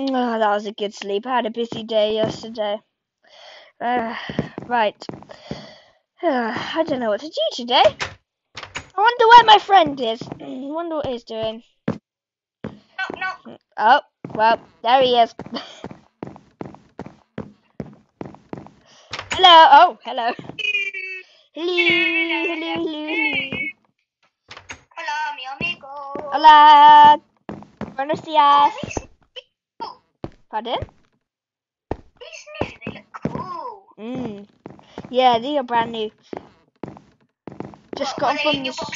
Oh, that was a good sleep. I had a busy day yesterday. Uh, right. Ah, I don't know what to do today. I wonder where my friend is. Mm, I wonder what he's doing. No, no. Mm, oh, well, there he is. hello. Oh, hello. Hello, hello, hello, hello. Hola, mi amigo. Hola. Buenos días. Pardon? these new, they look cool. Mm. Yeah, these are brand new. Just What, got them from the shop.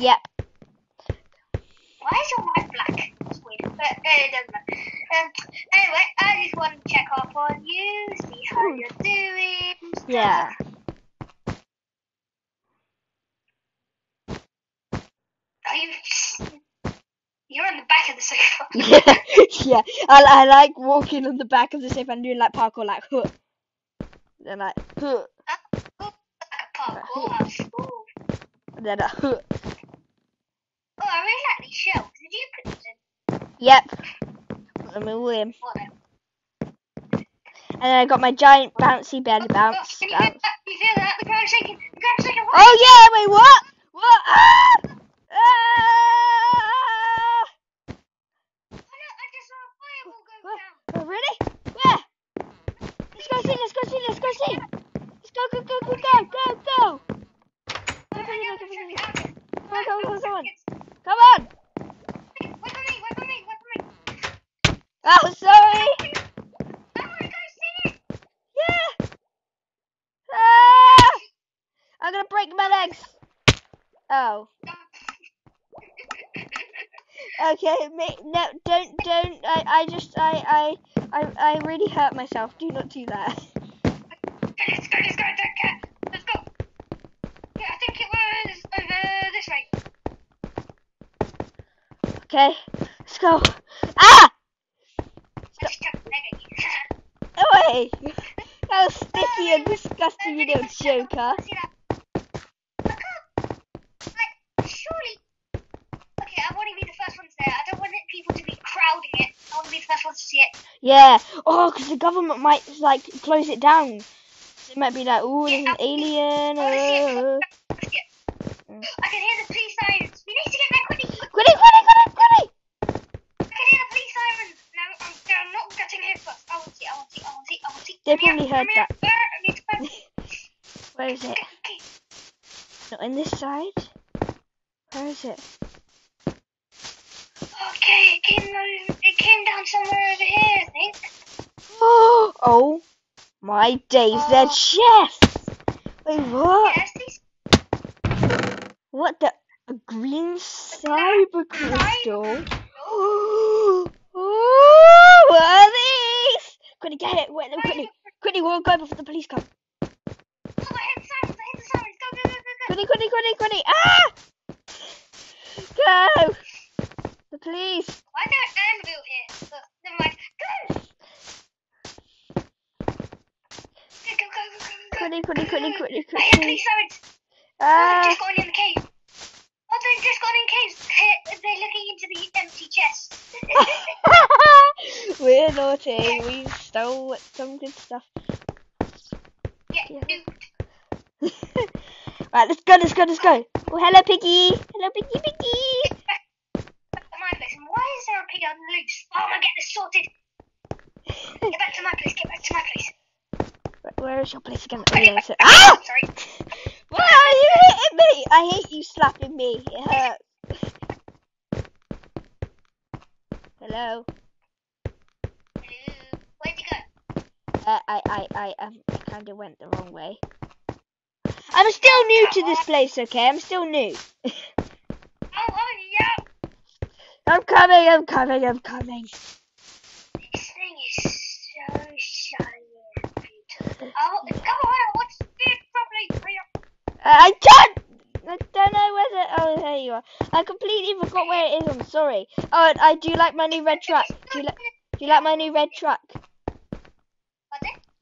Yep. Why is your wife black? It's weird, but it doesn't matter. Um, anyway, I just want to check up on you, see how Hmm. you're doing. Yeah. Are you? You're on the back of the sofa. yeah, yeah. I, I like walking on the back of the sofa and doing like parkour, like huh. Then like huh. Like a parkour. And then a huh. Oh, I really like these shells. Did you put these in? Yep. Them all in. And then I got my giant bouncy bed Oh, bounce. gosh, can you feel bounce. that? You feel that? The ground's shaking. The ground's shaking. What? Oh yeah! Wait, what? What? Ah! Oh, no, I just saw a fireball go What? down. Oh, really? Where? Let's go see. Let's go see. Let's go see. Let's go, go, go, go, go, go, go. Oh, I know, it's really out there. Come on, come on, come on. It's- Come on. Wait for me, wait for me, wait for me. Oh, sorry. I want to go see it. Yeah. Ah! I'm gonna break my legs. Oh. Okay. Ma- no, don't, don't. I, I just, I, I, I, I really hurt myself. Do not do that. Let's go, let's go, let's go. Yeah, I think it was over this way. Okay. Let's go. Ah! Away. That was sticky and disgusting, you little joker. See that? I can't. Like, surely. Okay, I want to be the first ones there. I don't want it- people to be crowding it. I want to be the first ones to see it. Yeah. Oh, because the government might like close it down. So it might be like, oh, there's an alien. I want to see. Uh. I wanna see it. I can hear the police sirens. We need to get there quickly. I can hear the police sirens. No, I'm, they're not getting here first. I want. I want. I want. I want. They probably heard that. Where? I need to go. Where is it? Not in this side. Where is it? Okay, it came it came down somewhere over here, I think. Oh, my days, they're Oh. chests. Wait, what? What the? A green cyber crystal? oh, what are these? Quickly get it, wait, no, quickly, quickly, we'll go before the police come. Quickly, quickly, quickly, quickly, ah! Go! The police. Why there an anvil here? Look, never mind. Go! Go, go, go, go, go, go. Quickly, quickly, quickly, quickly, quickly. sirens. Oh, Ah! they've just gone in the cave. Oh, they've just gone in caves. They're, they're looking into the empty chest. We're naughty. We stole some good stuff. yeah, Yeah. right, let's go, let's go, let's go. Oh, hello, Piggy. Hello, Piggy, Piggy. Back to my why is there a pig on the loose? Oh, I'm gonna get this sorted. Get back to my place. Get back to my place. Where is your place again? Oh, yeah, that's it. Ah! Sorry. Why are you hitting me? I hate you slapping me. It hurts. Hello. Hello. Where'd you go? Uh, I, I, I, um, I kind of went the wrong way. I'm still new to this place, okay? I'm still new. Oh, oh, yeah. I'm coming, I'm coming, I'm coming. This thing is so shiny and beautiful. Oh, come on. I want to see it properly. Hurry up. Uh, Uh, I don't. I don't know where the. Oh, there you are. I completely forgot where it is. I'm sorry. Oh, I do like my new red truck. Do you like? Do you like my new red truck? Do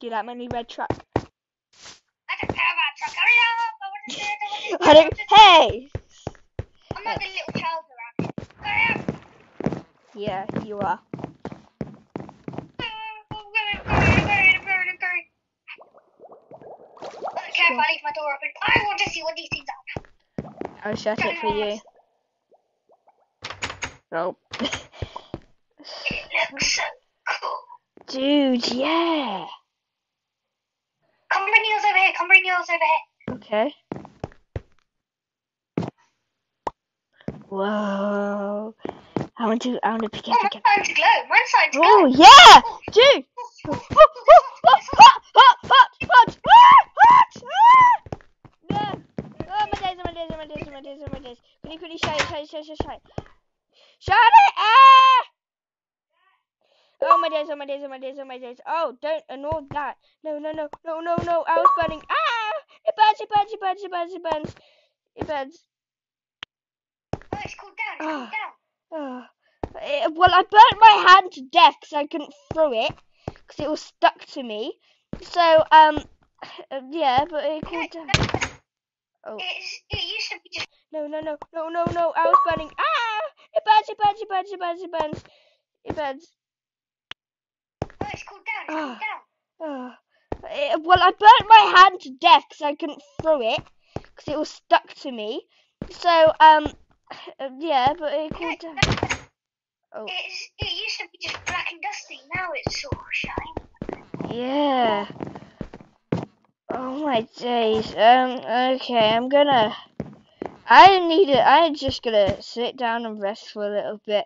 you like my new red truck? I don't care about truck. Hurry up. I want to see it. I want to see it. don't. Hey. I'm like the little child around here. Hurry up. Yeah, you are. If I leave my door open. I want to see what these things are. I'll shut it for you. Oh. It looks so cool. Dude, yeah. Come bring yours over here. Come bring yours over here. Okay. Whoa. I want to, I want to pick Oh, it mine's again. to glow. Mine's starting to glow. Oh, yeah! Dude! Oh, oh, oh, oh, hot, hot, hot, hot, ah, hot, ah! No. Oh, my days, oh, my days, oh, my days, oh, my days, oh, my days. Quickly, quickly, shine, shine, shine, shine, shine. Shine it! Ah! Oh, my days, oh, my days, oh, my days, oh, my days. Oh, don't ignore that. No, no, no, no, no, no. I was burning. Ah! It burns, it burns, it burns, it burns, it burns. It burns. Oh, it's cooled down. It's cooled Ah. down. Oh. Eh, well, I burnt my hand to death because I couldn't throw it because it was stuck to me. So, um, yeah, but it cooled down. Oh, It's, it used to be just. No, no, no, no, no, no, I was burning. Ah! It burns, it burns, it burns, it burns, it burns. It burns. Oh, it's cooled down. It's cooled Ah. down. Oh. Eh, well, I burnt my hand to death because I couldn't throw it because it was stuck to me. So, um, uh, yeah, but it No, cooled down. no, Oh. It's, it used to be just black and dusty. Now it's all shiny. Yeah. Oh my days. Um. Okay, I'm gonna. I need it. I'm just gonna sit down and rest for a little bit.